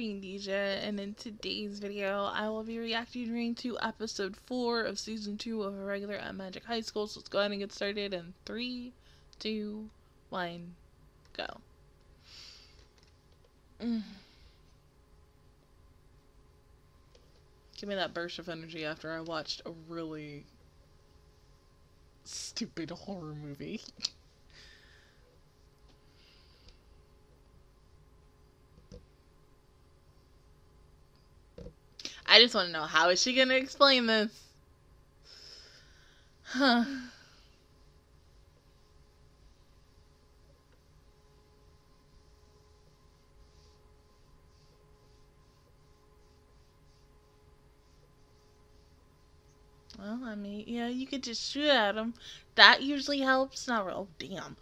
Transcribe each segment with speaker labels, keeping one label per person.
Speaker 1: Queendija, and in today's video, I will be reacting to episode 4 of season 2 of Irregular at Magic High School. So let's go ahead and get started in 3, 2, 1, go. Mm. Give me that burst of energy after I watched a really stupid horror movie. I just want to know how is she going to explain this? Huh. Well, I mean, yeah, you could just shoot at them. That usually helps. Not real. Oh, damn.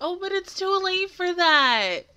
Speaker 1: Oh, but it's too late for that.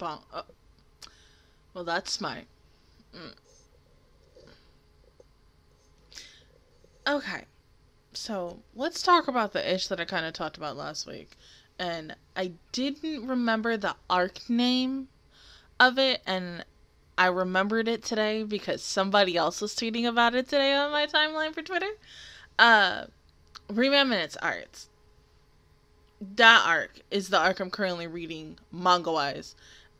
Speaker 1: Oh. Well, that's smart. Mm. Okay. So, let's talk about the ish that I kind of talked about last week. And I didn't remember the arc name of it, and I remembered it today because somebody else was tweeting about it today on my timeline for Twitter. Uh, Minutes Arts. That arc is the arc I'm currently reading manga wise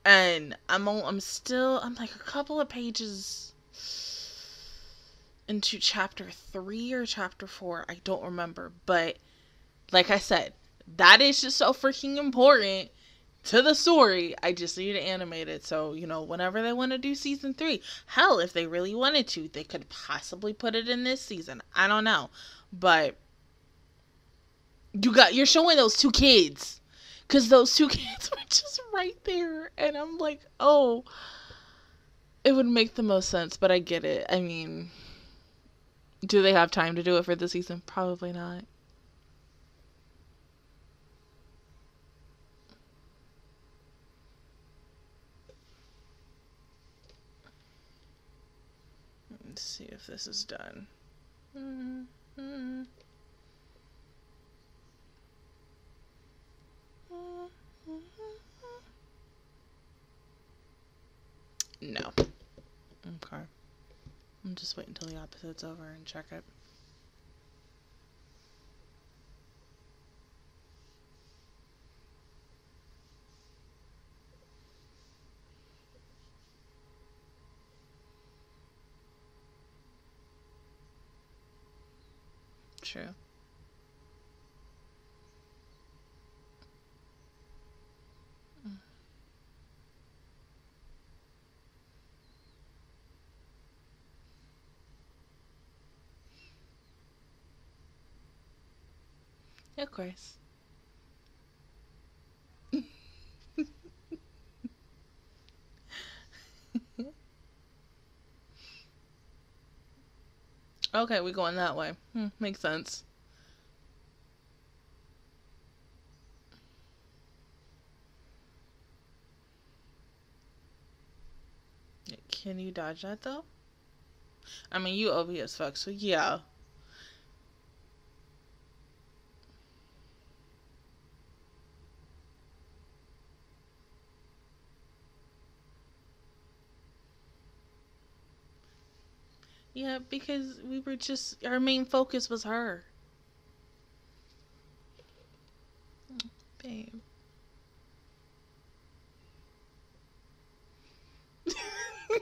Speaker 1: and I'm all, I'm still I'm like a couple of pages into chapter 3 or chapter 4, I don't remember, but like I said, that is just so freaking important to the story. I just need to animate it. So, you know, whenever they want to do season 3, hell, if they really wanted to, they could possibly put it in this season. I don't know. But you got you're showing those two kids because those two kids were just right there and i'm like oh it would make the most sense but i get it. I mean do they have time to do it for the season? Probably not. Let's see if this is done. Mm-hmm. No. Okay. I'm just waiting until the episode's over and check it. True. Of course. okay, we going that way. Hmm, makes sense. Can you dodge that though? I mean, you OP as fuck, so yeah. Yeah, because we were just our main focus was her. Oh, babe.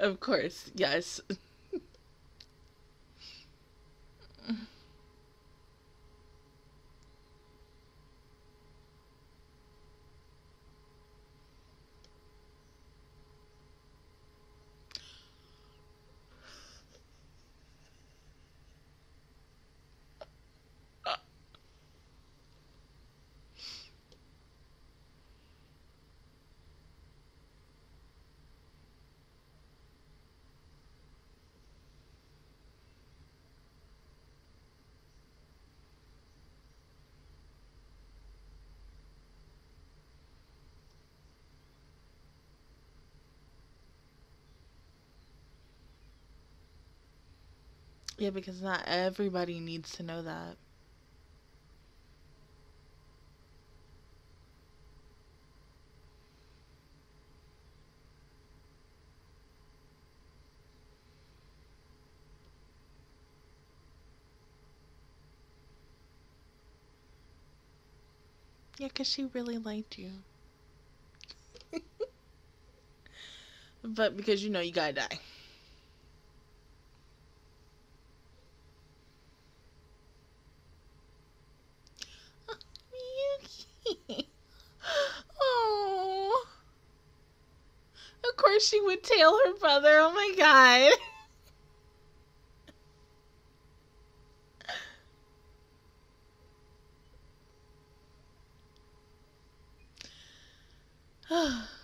Speaker 1: of course, yes. Yeah, because not everybody needs to know that. Yeah, because she really liked you. but because you know you gotta die. oh. Of course she would tail her brother. Oh my god.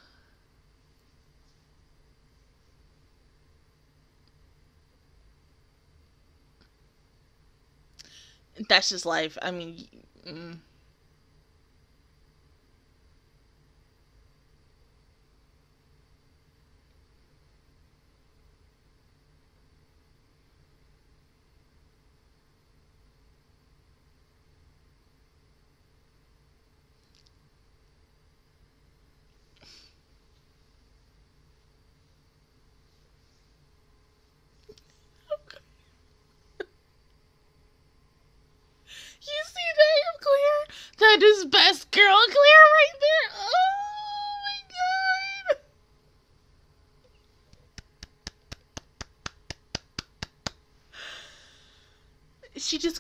Speaker 1: That's just life. I mean, mm. You see that, Claire? That is best girl Claire right there. Oh my god.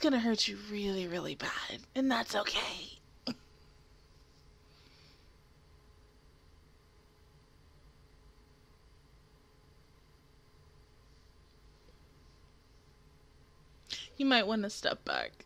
Speaker 1: She gonna hurt you really, really bad. And that's okay. You might want to step back.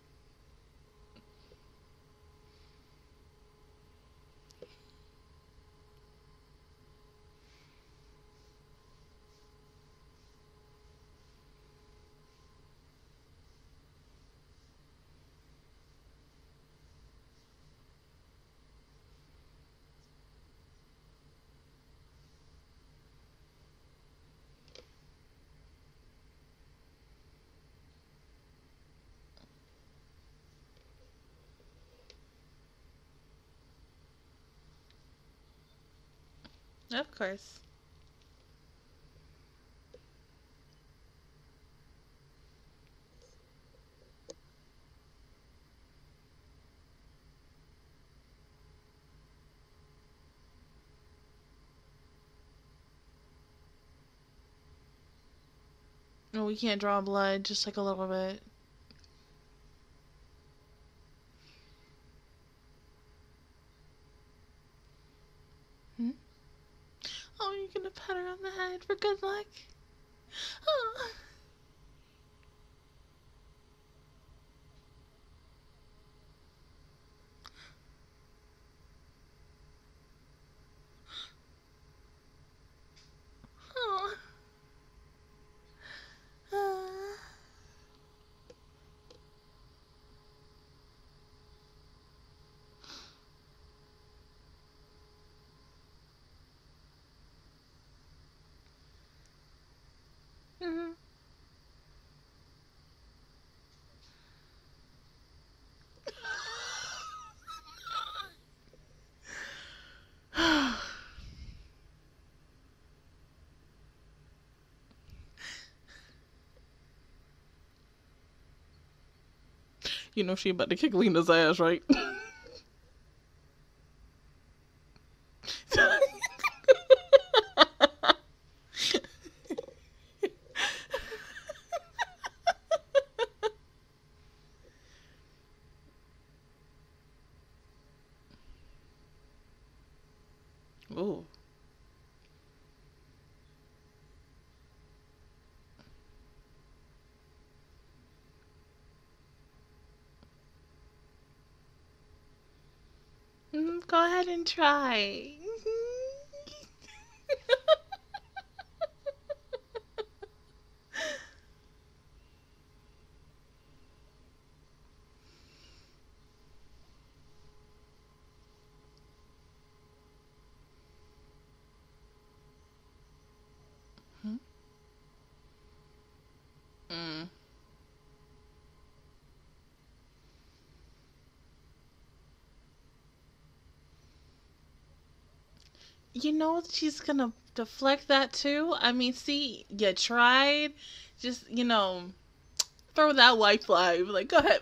Speaker 1: Of course. No, we can't draw blood, just like a little bit. Hmm? Oh, you're gonna pat for good luck? Oh. Uh. Mhm. You know she about to kick Lina's ass, right? Ooh. Mm, go ahead and try. Hmm? Mm. You know she's gonna deflect that too. I mean, see, you tried. Just you know, throw that white flag. Like, go ahead.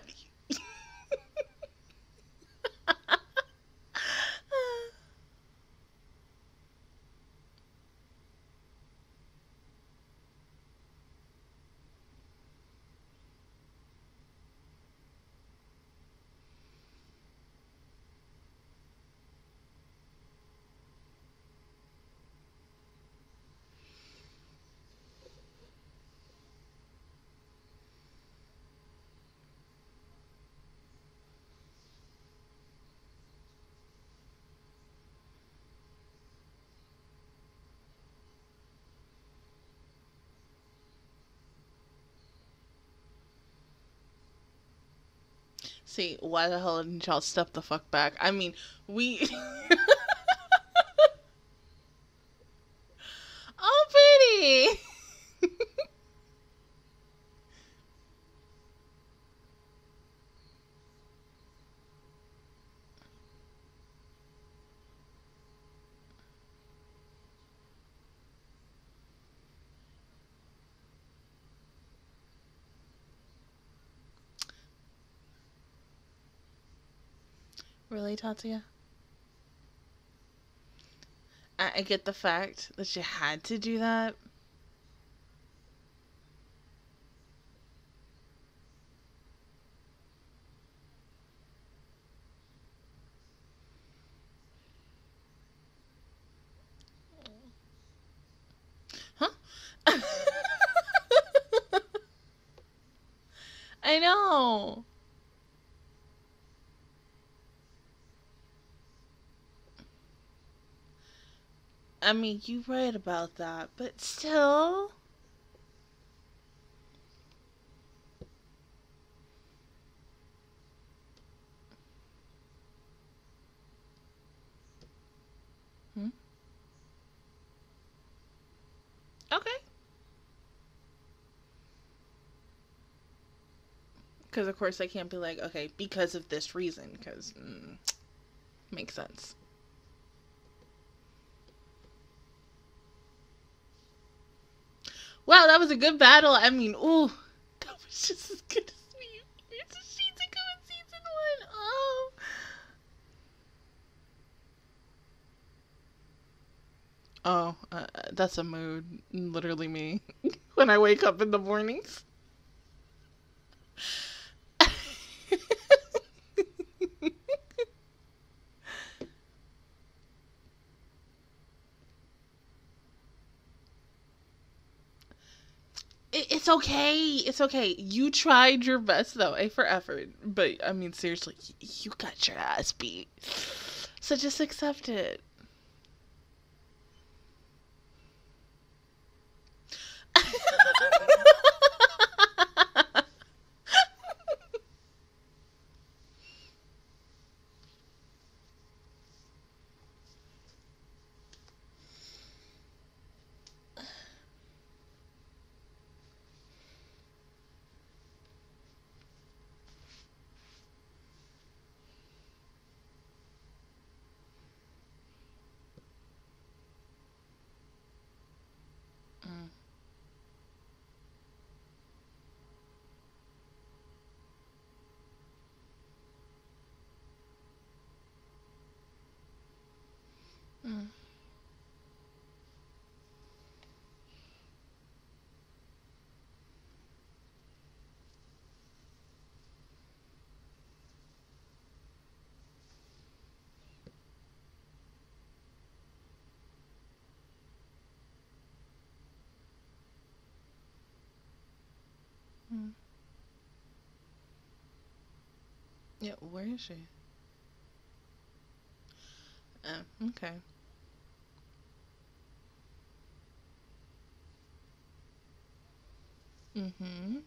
Speaker 1: See, why the hell didn't y'all step the fuck back? I mean, we. oh, pretty! Really, Tatsuya? I, I get the fact that you had to do that. Huh? I know. I mean, you're right about that, but still. Hmm? Okay. Because, of course, I can't be like, okay, because of this reason, because mm, makes sense. Wow, that was a good battle. I mean, ooh, that was just as good as me. It's a Shizuku in season one. Oh. Oh, uh, that's a mood. Literally me. when I wake up in the mornings. It's okay. It's okay. You tried your best though, A for effort. But I mean, seriously, you got your ass beat. So just accept it. Mm. Yeah, where is she? Oh, okay. Mm-hmm.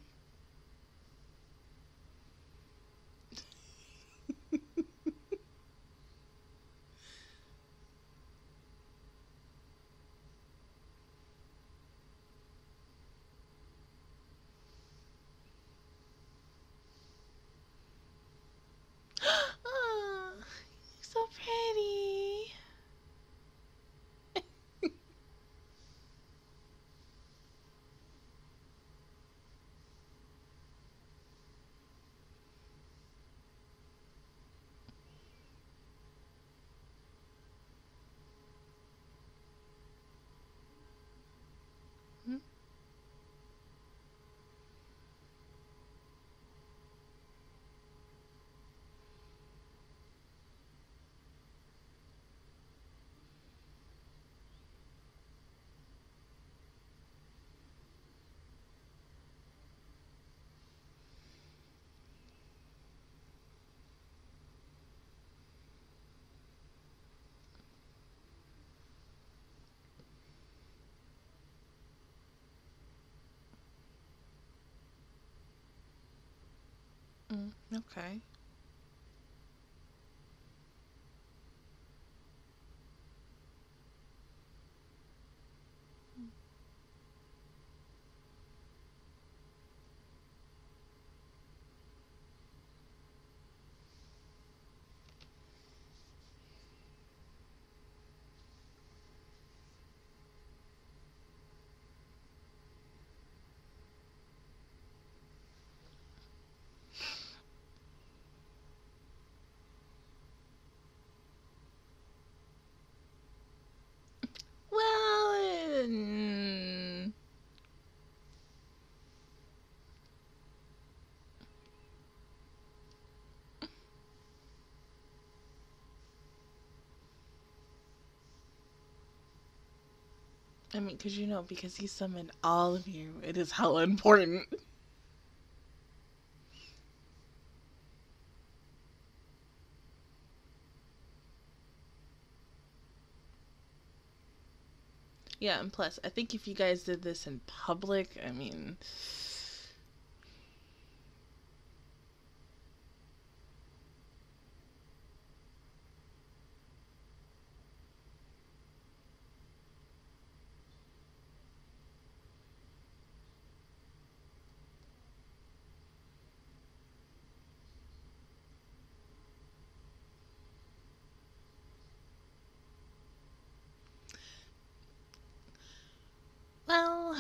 Speaker 1: okay. I mean, because you know, because he summoned all of you, it is hella important. Yeah, and plus, I think if you guys did this in public, I mean, well,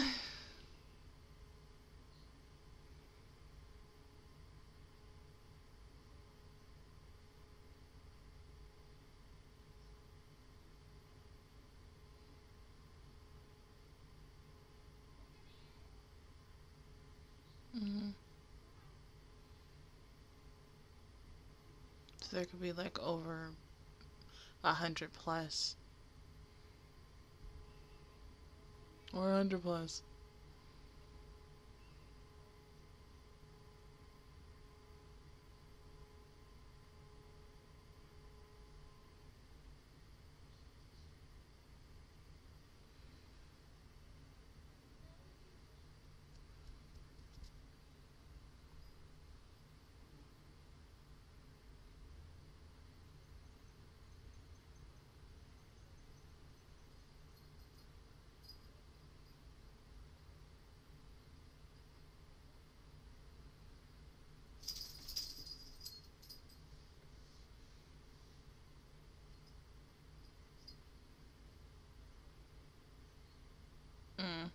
Speaker 1: mm, so there could be like over a hundred plus or a hundred plus. Mm,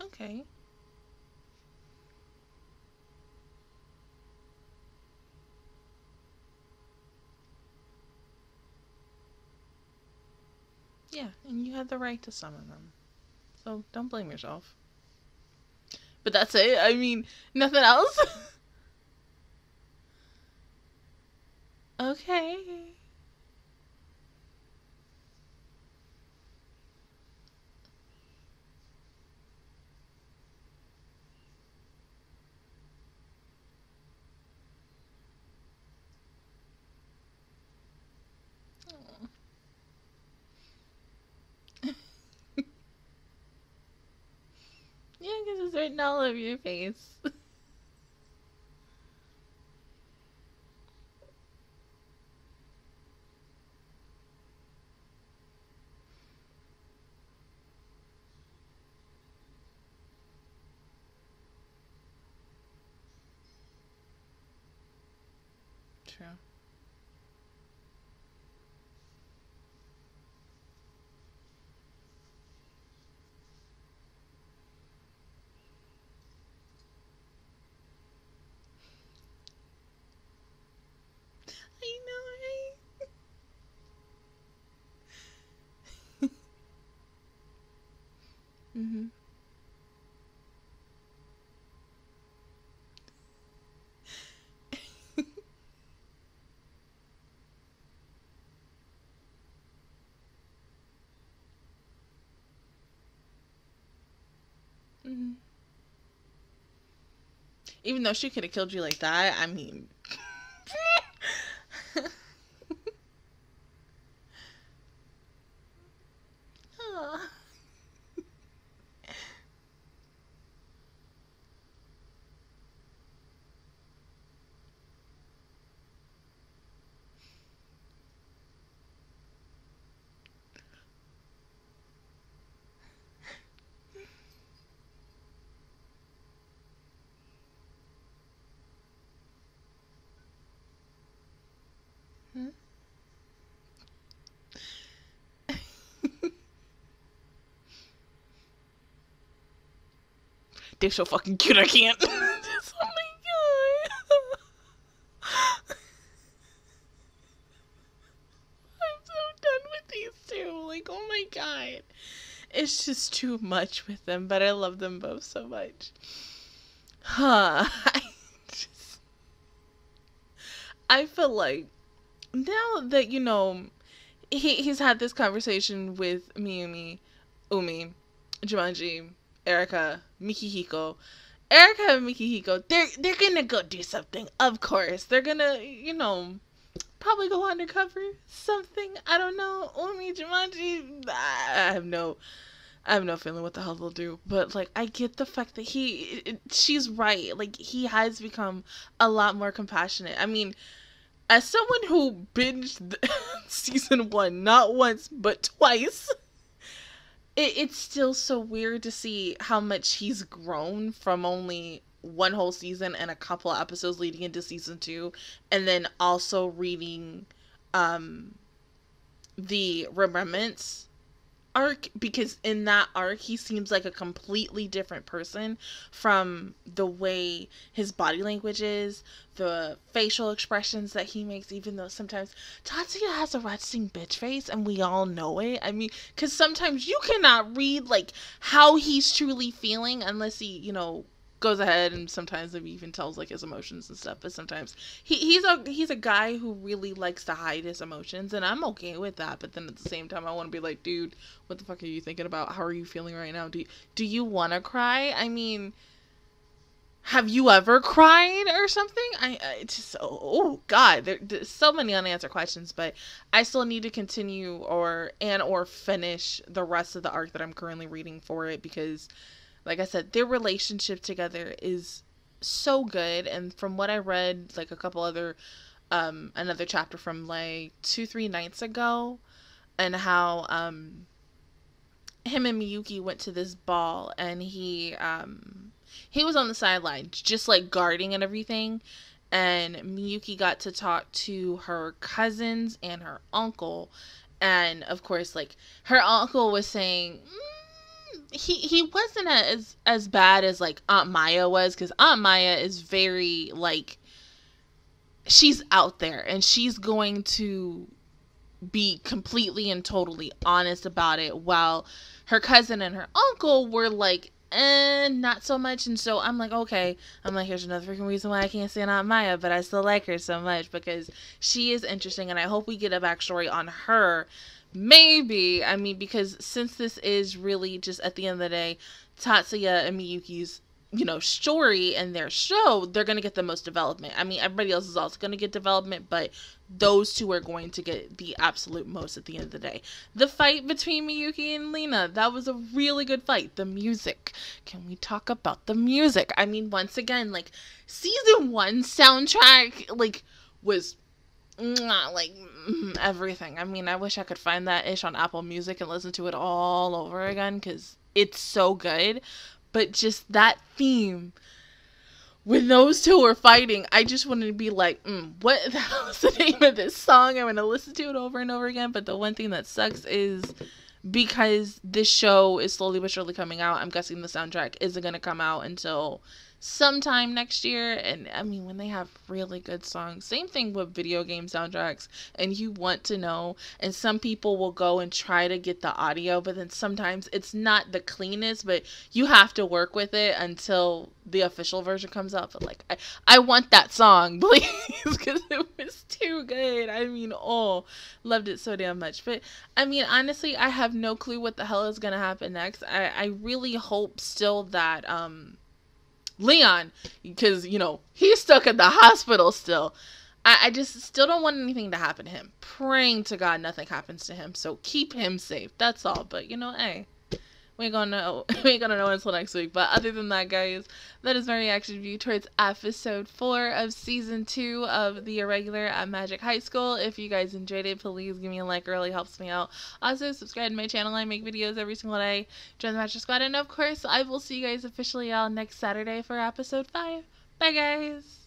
Speaker 1: mm. Okay. Yeah, and you had the right to summon them. So don't blame yourself. But that's it. I mean, nothing else. okay. It's written all over your face. True. I know, right? mhm. Even though she could have killed you like that, I mean. They're so fucking cute. I can't. oh my god. I'm so done with these two. Like, oh my god. It's just too much with them, but I love them both so much. Huh. I just. I feel like now that, you know, he, he's had this conversation with Mayumi, Umi, Juumonji, Erica, Mikihiko. Erica and Mikihiko, they're they're gonna go do something. Of course, they're gonna, you know, probably go undercover something. I don't know. Umi Juumonji, I have no, I have no feeling what the hell they'll do. But like, I get the fact that he, it, she's right. Like he has become a lot more compassionate. I mean, as someone who binged season one not once but twice it, it's still so weird to see how much he's grown from only one whole season and a couple episodes leading into season two and then also reading um the remembrance arc because in that arc he seems like a completely different person from the way his body language is, the facial expressions that he makes, even though sometimes Tatsuya has a resting bitch face and we all know it. I mean, because sometimes you cannot read like how he's truly feeling unless he, you know, goes ahead and sometimes he even tells like his emotions and stuff but sometimes he, he's a he's a guy who really likes to hide his emotions and i'm okay with that but then at the same time i want to be like dude what the fuck are you thinking about? How are you feeling right now? Do you, do you want to cry? I mean have you ever cried or something? I, I just oh, oh god there, there's so many unanswered questions but i still need to continue or and or finish the rest of the arc that i'm currently reading for it because like I said, their relationship together is so good. And from what I read, like a couple other, um, another chapter from like two, three nights ago, and how, um, him and Miyuki went to this ball and he, um, he was on the sidelines, just like guarding and everything. And Miyuki got to talk to her cousins and her uncle. And of course, like her uncle was saying, mm, he he wasn't as as bad as like Aunt Maya was because Aunt Maya is very like she's out there and she's going to be completely and totally honest about it while her cousin and her uncle were like eh, not so much. And so i'm like okay. I'm like here's another freaking reason why i can't stand aunt maya but i still like her so much because she is interesting and i hope we get a backstory on her Maybe. I mean, because since this is really just at the end of the day, Tatsuya and Miyuki's, you know, story and their show, they're going to get the most development. I mean, everybody else is also going to get development, but those two are going to get the absolute most at the end of the day. The fight between Miyuki and Lina, that was a really good fight. The music. Can we talk about the music? I mean, once again, like, season one soundtrack, like, was like mm, everything. I mean, I wish I could find that ish on Apple Music and listen to it all over again because it's so good. But just that theme, when those two were fighting, I just wanted to be like, mm, what the hell is the name of this song? I'm going to listen to it over and over again. But the one thing that sucks is because this show is slowly but surely coming out, I'm guessing the soundtrack isn't going to come out until sometime next year. And I mean, when they have really good songs, same thing with video game soundtracks, and you want to know. And some people will go and try to get the audio, but then sometimes it's not the cleanest, but you have to work with it until the official version comes out. But like, I, I want that song, please, because it was too good. I mean, oh, loved it so damn much. But I mean, honestly, I have no clue what the hell is gonna happen next. I, I really hope still that um Leon, because, you know, he's stuck at the hospital still. I, I just still don't want anything to happen to him. Praying to God nothing happens to him. So keep him safe. That's all. But, you know, hey we ain't gonna know we ain't gonna know until next week. But other than that, guys, that is my reaction view towards episode four of season two of the irregular at Magic High School. If you guys enjoyed it, please give me a like. It really helps me out. Also, subscribe to my channel. I make videos every single day. Join the Magic Squad, and of course, I will see you guys officially all next Saturday for episode five. Bye, guys.